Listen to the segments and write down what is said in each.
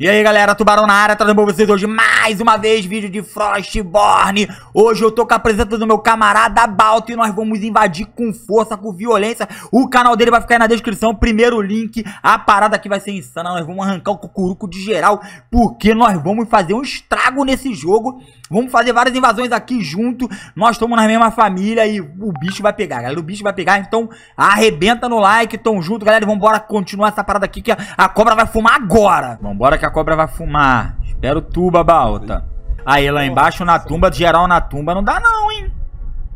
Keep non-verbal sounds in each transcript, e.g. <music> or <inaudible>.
E aí galera, Tubarão na área, trazendo pra vocês hoje mais uma vez vídeo de Frostborn Hoje eu tô com a presença do meu camarada Balto e nós vamos invadir com força, com violência. O canal dele vai ficar aí na descrição, primeiro link. A parada aqui vai ser insana, nós vamos arrancar o cucuruco de geral Porque nós vamos fazer um estrago nesse jogo. Vamos fazer várias invasões aqui junto. Nós estamos na mesma família e o bicho vai pegar, galera O bicho vai pegar, então arrebenta no like, tamo junto galera E vambora continuar essa parada aqui que a, cobra vai fumar agora. Vambora que a cobra vai fumar. Espero tu, babalta. Aí, lá embaixo na tumba, geral na tumba, não dá não, hein?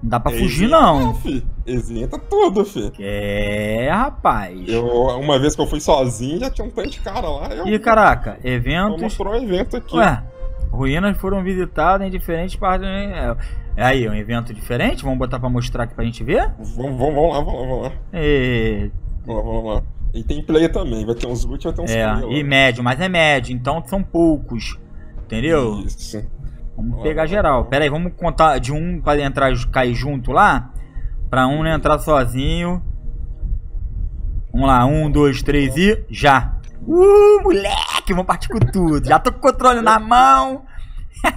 Não dá pra fugir, não. fi. Exenta tudo, fi. É, rapaz. Eu, uma vez que eu fui sozinho, já tinha um tanto de cara lá. Eu, Ih, caraca, eventos... Vamos um evento aqui. Ué, ruínas foram visitadas em diferentes partes... É, é aí, um evento diferente? Vamos botar pra mostrar aqui pra gente ver? Vamos, vamos, vamos lá, vamos lá, vamos lá. E... Vamos lá, vamos lá. E tem play também, vai ter uns loot, vai ter uns É, e médio, mas é médio, então são poucos. Entendeu? Isso. Vamos pegar geral. Pera aí, vamos contar de um pra entrar cair junto lá. Pra um não entrar sozinho. Vamos lá, um, dois, três e já. Uh, moleque, vamos partir com tudo. Já tô com o controle na mão.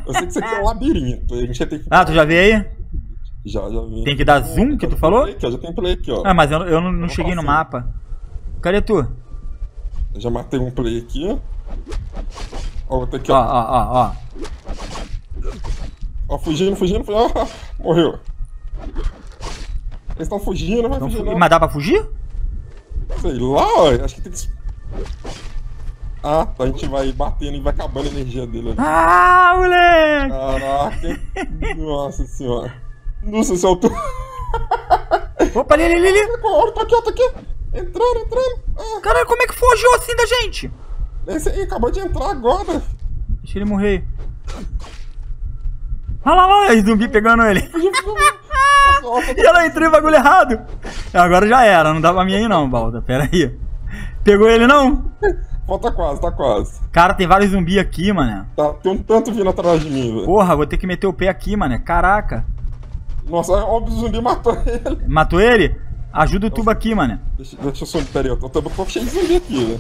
Eu sei que isso aqui é um labirinto. A gente tem que... Ah, tu já veio aí? Já, já vi. Tem que dar zoom que tu falou? Aqui, já tem play aqui, ó. Ah, mas eu, eu não, não cheguei no mapa. Cadê tu? Eu já matei um play aqui. Ó, vou ter que. Ó, ó, ó, ó. Ó, fugindo, fugindo, fugindo. Ó, morreu. Eles estão fugindo, vai fugir. Não. Mas dá pra fugir? Sei lá, ó. Acho que tem que. Ah, a gente vai batendo e vai acabando a energia dele. Ali. Ah, moleque! Caraca. Nossa senhora. Nossa, soltou. Opa, ali, ali, ali. Olha, tá aqui, ó, tá aqui. Entrando, entrando. Ah. Caralho, como é que fugiu assim da gente? Esse aí acabou de entrar agora. Deixa ele morrer. Olha lá, olha lá, zumbi pegando ele. <laughs> e ela entrou em bagulho errado. Agora já era, não dá pra mim aí não, Balda. Pera aí. Pegou ele não? Falta quase, tá quase. Cara, tem vários zumbis aqui, mano. Tá, tem um tanto vindo atrás de mim, velho. Porra, vou ter que meter o pé aqui, mano. Caraca. Nossa, óbvio o zumbi matou ele. Matou ele? Ajuda o tubo aqui, mano. Deixa, deixa eu subir, peraí, eu tô, tô cheio de zumbi aqui, né?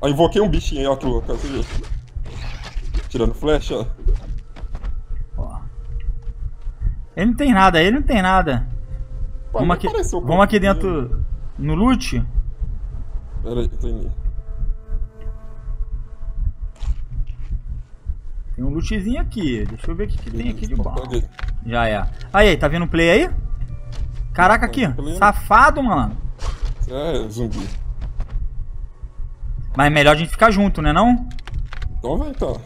Ó, invoquei um bichinho aí, ó, você viu? Tirando flecha, ó. Ele não tem nada, ele não tem nada. Pô, vamos aqui, vamos aqui dentro, no loot. Pera aí, eu indo. Tem um lootzinho aqui, deixa eu ver o que, que tem aqui de bom. Já é. Aí, tá vendo o play aí? Caraca, aqui. Safado, mano. É, zumbi. Mas é melhor a gente ficar junto, né não? Então vai, então.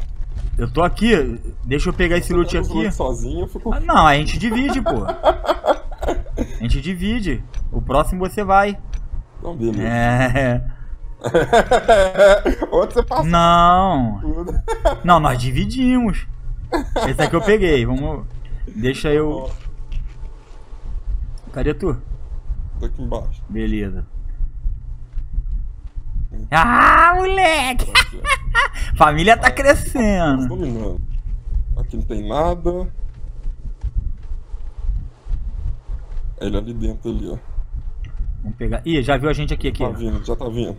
Eu tô aqui. Deixa eu pegar esse loot aqui. Sozinho, eu fico... Ah, não, a gente divide, pô. <laughs> A gente divide. O próximo você vai. Então, beleza. É... <laughs> Outro você passa. Não. <laughs> Não, nós dividimos. Esse aqui eu peguei. Vamos... Deixa eu... Cadê tu? Tô aqui embaixo. Beleza. Ah, moleque! <laughs> Família tá crescendo. Dominando. Aqui não tem nada. Ele ali dentro ali, ó. Vamos pegar. Ih, já viu a gente aqui, aqui. Tá vindo, já tá vindo.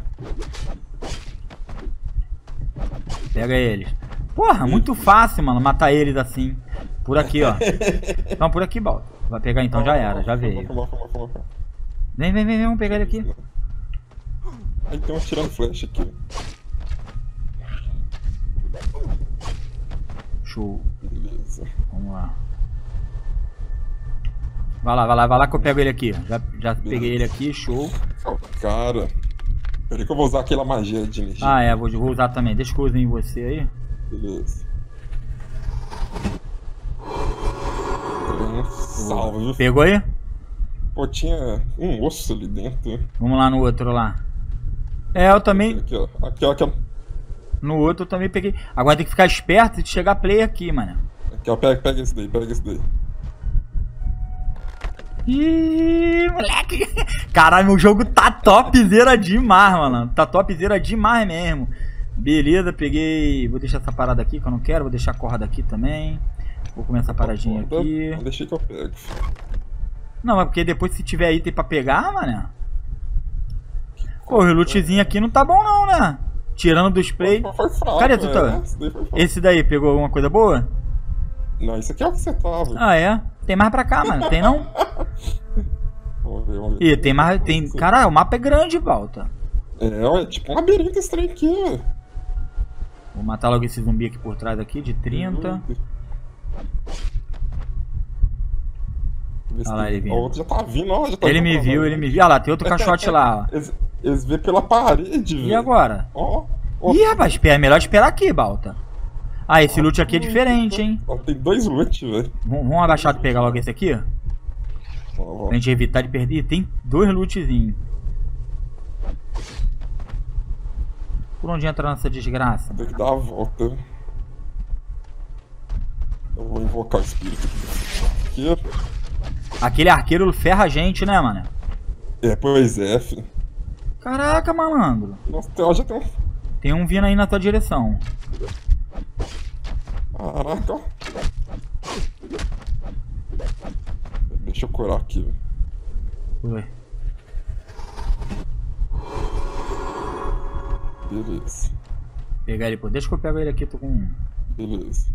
Pega eles. Porra, muito fácil, mano, matar eles assim. Por aqui, ó. <laughs> Não, por aqui, Balto. Vai pegar então, já era, já veio. Vem, vem, vem, vamos pegar ele aqui. Aí tem um tirando flash aqui. Show. Beleza. Vamos lá. Vai lá, vai lá, vai lá que eu pego ele aqui. Já, já peguei ele aqui, show. Cara. Peraí que eu vou usar aquela magia de energia. Ah, é, vou, vou usar também. Deixa que eu use em você aí. Beleza. Salve. Pegou aí? Pô, tinha um osso ali dentro. Vamos lá no outro lá. É, eu também. Aqui, ó. Aqui, ó. Aqui, ó. No outro eu também peguei. Agora tem que ficar esperto de chegar play aqui, mano. Aqui, ó. Pega, pega esse daí, pega esse daí. Ih, moleque. <laughs> Caralho, meu jogo tá topzera demais, mano. Tá topzera demais mesmo. Beleza, peguei. Vou deixar essa parada aqui que eu não quero. Vou deixar a corda aqui também. Vou começar a paradinha aqui. Não deixei que eu pego. Não, mas porque depois se tiver item pra pegar, mano. Pô, o lootzinho aqui não tá bom não, né? Tirando do spray. Foi, foi fraco, Cadê tu, é, tá? né? Esse daí pegou alguma coisa boa? Não, esse aqui é o que você tava. Ah, é? Tem mais pra cá, mano. Tem não? <laughs> Vamos ver, vamos ver. Ih, tem mais. Tem. Cara, o mapa é grande, Balta. É, é tipo um labirinto trem aqui. Vou matar logo esse zumbi aqui por trás aqui, de 30. Vê Olha lá, ele vindo. O outro já tá vindo, ó. Já tá Ele me viu, ele me viu. Olha lá, tem outro <laughs> caixote lá, ó. Eles, eles vê pela parede, velho. E agora? Ó. ó. Ih, rapaz, espera, é melhor esperar aqui, Balta. Ah, esse loot aqui é diferente, hein? Ó, tem dois loot, velho. Vamos vamos abaixar e pegar logo esse aqui? Ó, ó. Pra gente evitar de perder. Tem dois lootzinhos. Por onde entra nessa desgraça? Tem que dar a volta. Eu vou invocar o espírito aqui. Aquele arqueiro ferra a gente, né, mano? É, pois é, filho. Caraca, malandro. Nossa, já tem um. Tem um vindo aí na tua direção. Caraca. Deixa eu curar aqui, velho. Ui. Beleza. Pegar ele, pô. Deixa que eu pego ele aqui, tô com um. Beleza.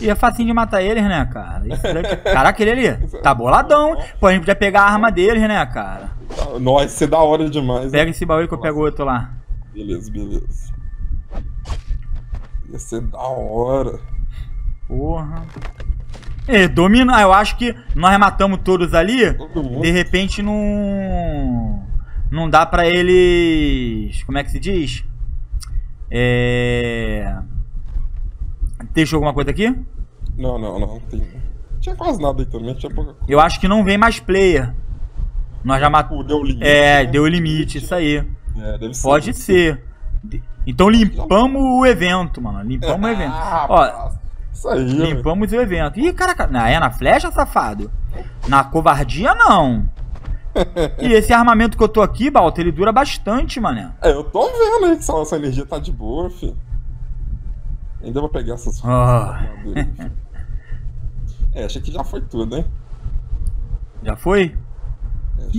E é facinho de matar eles, né, cara? Daqui- <laughs> Caraca, ele ali. Tá boladão. Pô, a gente podia pegar a arma deles, né, cara? Nossa, ia ser da hora demais. Pega né? esse baú que eu pego o outro lá. Beleza, beleza. Ia ser da hora. Porra. É, domina. Eu acho que nós matamos todos ali. Todo mundo. De repente não. Não dá pra eles. Como é que se diz? É. Deixou alguma coisa aqui? Não, não, não. Tem... Tinha quase nada aí também, tinha pouca coisa. Eu acho que não vem mais player. Nós já matamos. deu limite. É, né? deu limite, isso aí. É, deve ser. Pode deve ser. Então limpamos o evento, mano. Limpamos o <laughs> evento. Ah, Ó. Isso aí, limpamos o evento. Ih, caraca, na- é na flecha, safado? Na covardia, não. <laughs> E esse armamento que eu tô aqui, Balta, ele dura bastante, mané. É, eu tô vendo aí que essa energia tá de boa, filho. Ainda vou pegar essas filho. <laughs> É, achei que já foi tudo, hein? Já foi? É, <laughs>